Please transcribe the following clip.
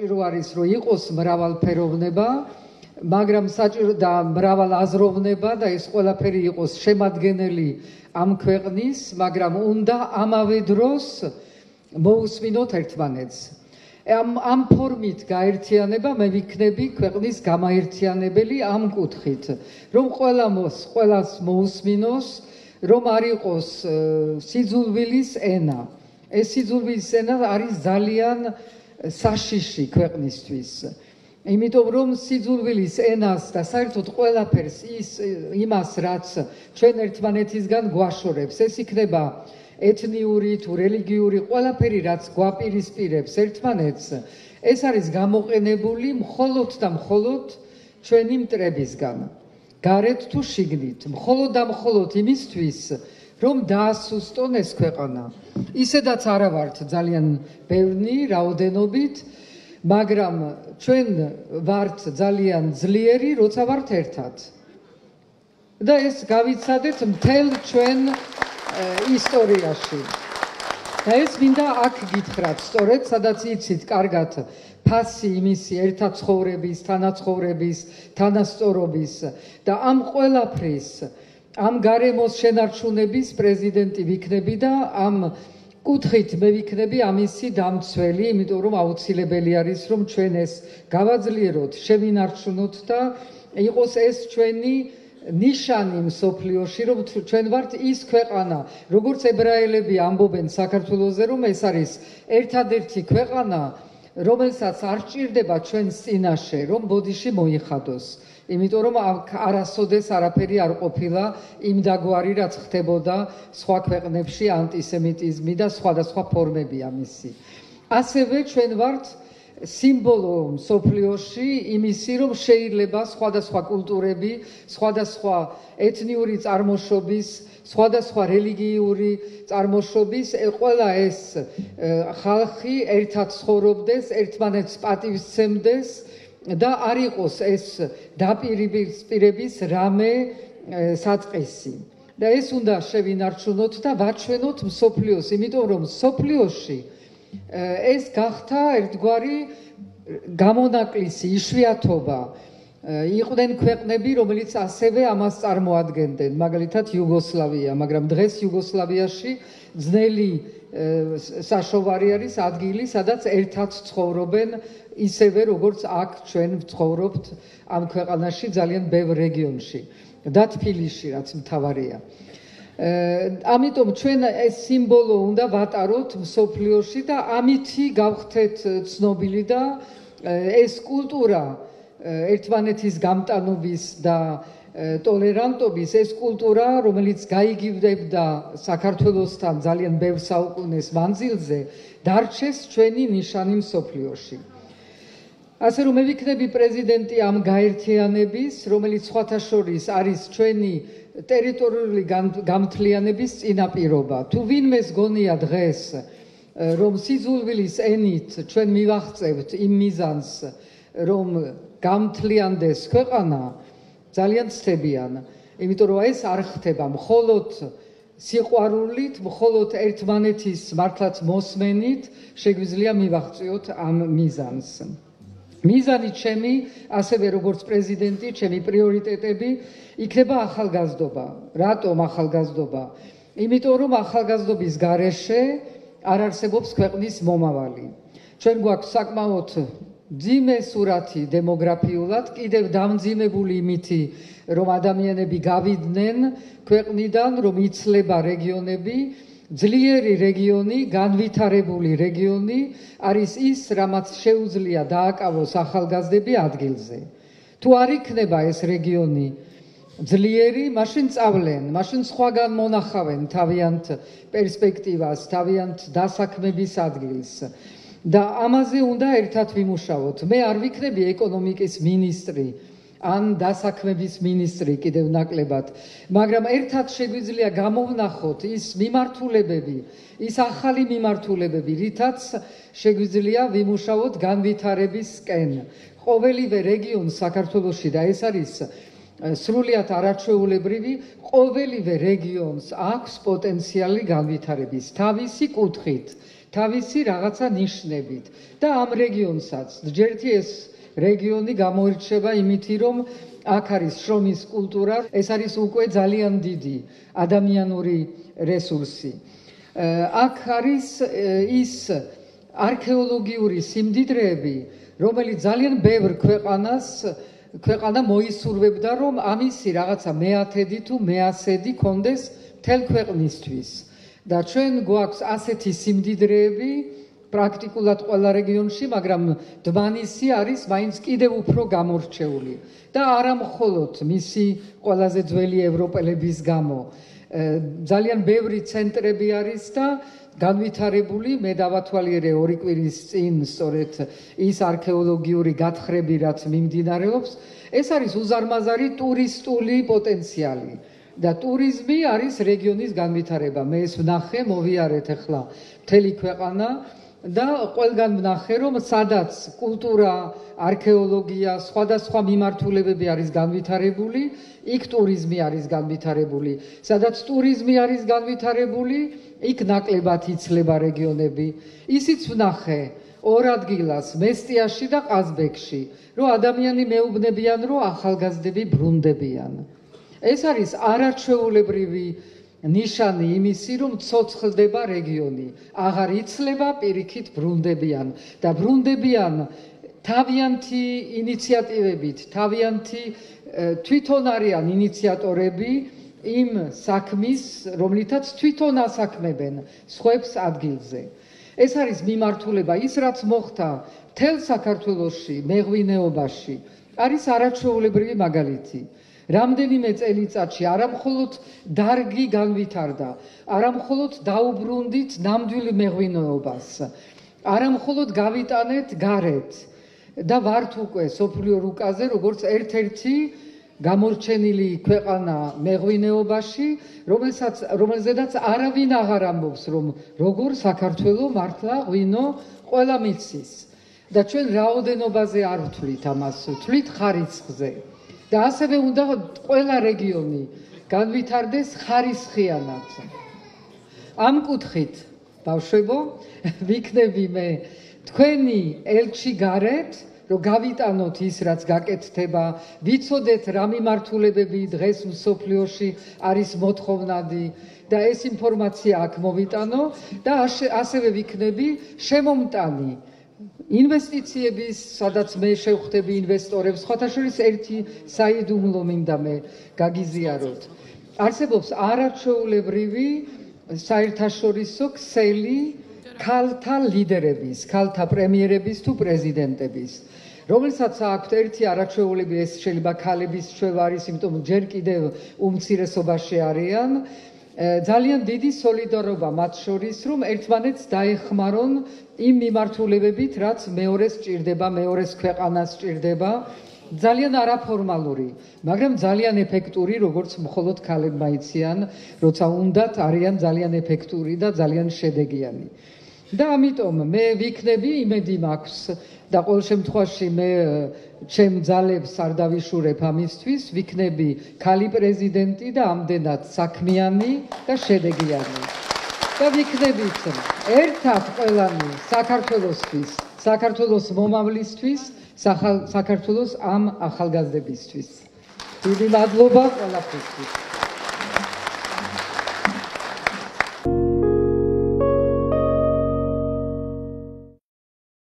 საჭირო არის რომ იყოს მრავალფეროვნება მაგრამ საჭირო და მრავალაზროვნება და ეს ყველაფერი იყოს შემადგენელი ამ ქვეყნის, მაგრამ უნდა ამავე დროს მოусმინოთ ერთმანეთს. ამ ამ ფორმით გაერთიანება მე ვიქნები ქვეყნის გამაერთიანებელი ამ კუთხით, რომ ყველამოს, ყველას მოусმინოს, რომ არ იყოს სიძულვილის ენა. ეს სიძულვილის ენა არის ძალიან საშიში ქვეყნისთვის. იმიტომ რომ სიძულვილის ენას და საერთოდ ყველაფერს ის იმას რაც ჩვენ ერთმანეთისგან გვაშორებს ეს იქნება ეთნიური თუ რელიგიური ყველაფერი რაც გვაპირისპირებს ერთმანეთს ეს არის გამოყენებული მხოლოდ და მხოლოდ ჩვენი მტრებისგან. გარეთ თუ შიგნით მხოლოდ და მხოლოდ იმისთვის რომ დაასუსტონ ეს ქვეყანა ისედაც არა ვართ ძალიან ბევრი რაოდენობით მაგრამ ჩვენ ვართ ძალიან ძლიერი როცა ვართ ერთად და ეს გავიცადეთ მთელ ჩვენ ისტორიაში. და ეს მინდა აქ გითხრათ, სწორედ სადაც იცით კარგად ფასი იმისი ერთად ცხოვრების, თანაცხოვრების, თანასწორობის და ამ ყველაფრის ამ გარემოს შენარჩუნების პრეზიდენტი ვიქნები და ამ კუთხით მე ვიქნები ამისი დამცველი, იმიტომ რომ აუცილებელი არის რომ ჩვენ ეს გავაძლიეროთ, შევინარჩუნოთ და იყოს ეს ჩვენი ნიშანი მსოფლიოში რომ ჩვენ ვართ ის ქვეყანა როგორც ებრაელები ამბობენ საქართველოსზე რომ ეს არის ერთადერთი ქვეყანა რომელსაც არ ჭირდება ჩვენს წინაშე რომ ბოდიში მოიხადოს იმიტომ რომ არასოდეს არაფერი არ ყოფილა იმ დაგვარი რაც ხდებოდა სხვა ქვეყნებში ანტისემიტიზმი და სხვადასხვა ფორმები ამისი ასევე ჩვენ ვართ სიმბოლო სოფლიოში იმისი რომ შეიძლება სხვადასხვა კულტურები, სხვადასხვა ეთნიური წარმოშობის, სხვადასხვა რელიგიური წარმოშობის ყველა ეს ხალხი ერთად ცხოვრობდეს, ერთმანეთს პატივისცემდეს და არ იყოს ეს დაპირების რამე საწყისი. და ეს უნდა შევინარჩუნოთ და ვაჩვენოთ მსოფლიოს, იმიტომ რომ მსოფლიოში ეს გახთა ერთგვარი გამონაკლისი იშვიათობა იყვნენ ქვეყნები რომელიც ასევე ამას წარმოადგენდნენ. მაგალითად იუგოსლავია მაგრამ დღეს იუგოსლავიაში ძნელი საშოვარი არის ადგილი სადაც ერთად ცხოვრობენ ისევე როგორც აქ ჩვენ ვცხოვრობთ ამ ქვეყანაში ძალიან ბევრ რეგიონში და თბილისში რაც მთავარია. ამიტომ ჩვენ ეს სიმბოლო უნდა ვატაროთ სოფლიოში და ამითი გავხდეთ ცნობილი და ეს კულტურა ერთმანეთის გამტანობის და ტოლერანტობის ეს კულტურა რომელიც გაიგივდება საქართველოსთან ძალიან ბევრ საუკუნეს მანძილზე დარჩეს ჩვენი ნიშანი სოფლიოში ასე რომ მე ვიქნები პრეზიდენტი ამ გაერთიანების რომელიც სხვათა შორის არის ჩვენი ტერიტორიული გამთლიანების წინაპირობა. თუ ვინმეს გონია დღეს რომ სიზულვილის ენით ჩვენ მივახწევთ იმ მიზანს რომ გამთლიანდეს ქვეყანა ძალიან ცდებიან. იმიტომ რომ ეს არ ხდება მხოლოდ სიყვარულით, მხოლოდ ერთმანეთის მართლაც მოსმენით შეგვიძლია მივახწიოთ ამ მიზანს. მიზანი ჩემი, ასევე როგორც პრეზიდენტი, ჩემი პრიორიტეტები იქნება ახალგაზრდობა. რატომ ახალგაზრდობა? იმიტომ რომ ახალგაზრდობის გარეშე არ არსებობს ქვეყნის მომავალი. ჩვენ გვაქვს საკმაოდ ძიმე სურათი დემოგრაფიულად, კიდევ დამძიმებული იმითი, რომ ადამიანები გავიდნენ ქვეყნიდან, რომ იცლება რეგიონები, ძლიერი რეგიონი, განვითარებული რეგიონი არის ის, რამაც შეუძლია დააკავოს ახალგაზრდები ადგილზე. თუ არ იქნება ეს რეგიონი ძლიერი, მაშინ წავლენ, მაშინ სხვაგან მონახავენ თავიანთ პერსპექტივას, თავიანთ დასაქმების ადგილს. და ამაზე უნდა ერთად ვიმუშაოთ. მე არ ვიქნები ეკონომიკის მინისტრი, ან დასაქმების მინისტრი კიდევ ნაკლებად, მაგრამ ერთად შეგვიძლია გამოვნახოთ ის მიმართულებები, ის ახალი მიმართულებები, რითაც შეგვიძლია ვიმუშაოთ განვითარებისკენ. ყოველივე რეგიონი საქართველოსში და ეს არის სრულიად არაჩვეულებრივი, ყოველივე რეგიონს აქვს პოტენციალი განვითარების თავისი კუთხით, თავისი რაღაცა ნიშნებით. და ამ რეგიონსაც ჯერთი ეს რეგიონი გამოირჩევა იმითი რომ აქ არის შრომის კულტურა ეს არის უკვე ძალიან დიდი ადამიანური რესურსი. აქ არის ის არქეოლოგიური სიმდიდრეები რომელიც ძალიან ბევრ ქვეყანას ქვეყანა მოისურვებდა რომ ამისი რაღაცა მეათედი თუ მეასედი კონდეს თელ ქვეყნისთვის და ჩვენ გვაქვს ასეთი სიმდიდრეები პრაქტიკულად ყველა რეგიონში, მაგრამ დმანისი არის მაინც კიდევ უფრო გამორჩეული და არა მხოლოდ მისი ყველაზე ძველი ევროპელების გამო. ძალიან ბევრი ცენტრები არის და განვითარებული მე დავათვალიერე ორი კვირის წინ სწორედ ის არქეოლოგიური გათხრები რაც მიმდინარეობს ეს არის უზარმაზარი ტურისტული პოტენციალი და ტურიზმი არის რეგიონის განვითარება მე ეს ვნახე მოვიარეთ ახლა მთელი ქვეყანა და ყველგან ვნახე რომ სადაც კულტურა, არქეოლოგია, სხვადასხვა მიმართულებები არის განვითარებული, იქ ტურიზმი არის განვითარებული. სადაც ტურიზმი არის განვითარებული, იქ ნაკლებად იცლება რეგიონები. ისიც ვნახე ორ ადგილას, მესტიაში და ყაზბეგში, რომ ადამიანი მეუბნებიან, რომ ახალგაზრდები ბრუნდებიან. ეს არის არაჩვეულებრივი ნიშანი იმისი, რომ ცოცხლდება რეგიონი, აღარ იცლება პირიქით ბრუნდებიან და ბრუნდებიან თავიანთი ინიციატივებით, თავიანთი თვითონ არიან ინიციატორები იმ საქმის, რომლითაც თვითონ ასაქმებენ სხვებს ადგილზე. ეს არის მიმართულება ის, რაც მოხდა თელ საქართველოსში, მეღვინეობაში, არის არაჩვეულებრივი მაგალითი. რამდენიმე წელიწადში არამხოლოდ დარგი განვითარდა, არამხოლოდ დაუბრუნდით ნამდვილ მეღვინეობას, არამხოლოდ გავიტანეთ გარეთ და ვართ უკვე სოფლიო რუკაზე, როგორც ერთ-ერთი გამორჩენილი ქვეყანა მეღვინეობაში, რომელსაც რომელზედაც არავინ აღარ ამბობს, რომ როგორ საქართველოს მართლა ღვინო ყველა მიცის. და ჩვენ რაოდენობაზე არ ვთვლით ამას, ვთვლით ხარისხზე. და ასევე უნდა ყველა რეგიონი განვითარდეს ხარისხიანად. ამ კუთხით, ბავშვებო, ვიქნები მე თქვენი ელჩი გარეთ, რომ გავიტანოთ ის, რაც გაკეთდება, ვიცოდეთ რა მიმართულებები დღეს მსოფლიოში არის მოთხოვნადი და ეს ინფორმაცია აქ მოვიტანო და ასევე ვიქნები შემომტანი ინვესტიციების, სადაც მე შევხვდები ინვესტორებს, ხოთაშორის ერთი საიდუმლო მინდა მე გაგიზიაროთ. არსებობს არაჩვეულებრივი საერთაშორისო ქსელი ქალთა ლიდერების, ქალთა პრემიერების თუ პრეზიდენტების. რომელსაც აქვთ ერთი არაჩვეულები ეს შეიძლება ქალების ჩვევა არის, იმიტომ ჯერ კიდევ უმცირესობაში არიან. ძალიან დიდი солиდარობა მათ შორის, რომ ერთმანეთს დაეხმარონ იმ მიმართულებებით, რაც მეორეს ჭირდება, მეორეს ქვეყანას ჭირდება. ძალიან არაფორმალური, მაგრამ ძალიან ეფექტური, როგორც მხოლოდ ქალებმა იციან, როცა უნდათ არიან ძალიან ეფექტური და ძალიან შედეგიანი. და ამიტომ მე ვიქნები იმედი მაქვს და ყოველ შემთხვევაში მე ჩემ ძალებს არ დავიშურებ ამისთვის, ვიქნები ქალი პრეზიდენტი და ამდენად საქმიანი და შედეგიანი. და ვიქნებით ერთად ყველანი საქართველოსთვის, საქართველოს მომავლისთვის, საქართველოს ამ ახალგაზრდებისთვის. დიდი მადლობა ყველაფრისთვის.